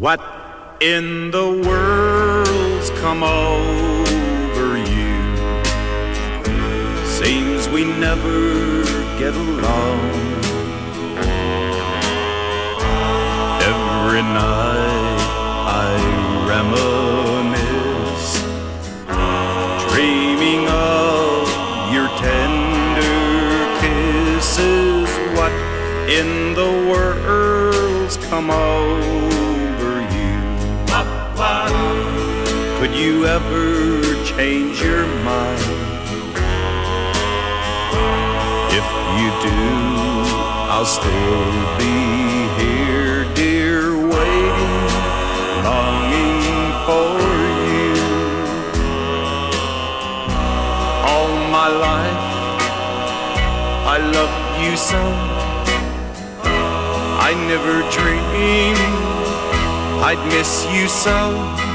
What in the world's come over you? Seems we never get along. Every night I reminisce, dreaming of your tender kisses. What in the world's come over Could you ever change your mind? If you do, I'll still be here, dear, waiting, longing for you. All my life, I loved you so. I never dreamed I'd miss you so.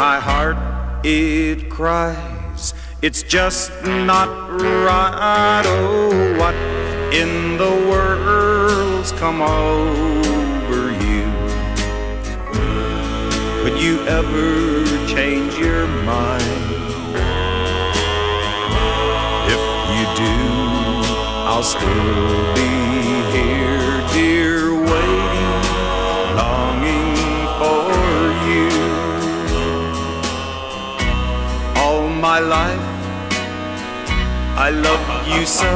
My heart it cries. It's just not right. Oh, what in the world's come over you? Could you ever change your mind? If you do, I'll still be my life, I loved you so.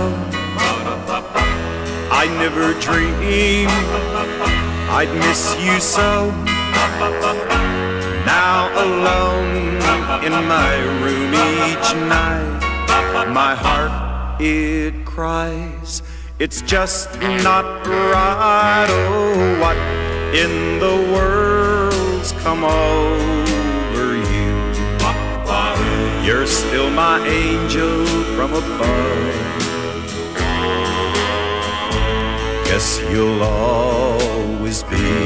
I never dreamed I'd miss you so. Now alone in my room each night, my heart it cries. It's just not right. Oh, what in the world's still my angel from above. Guess you'll always be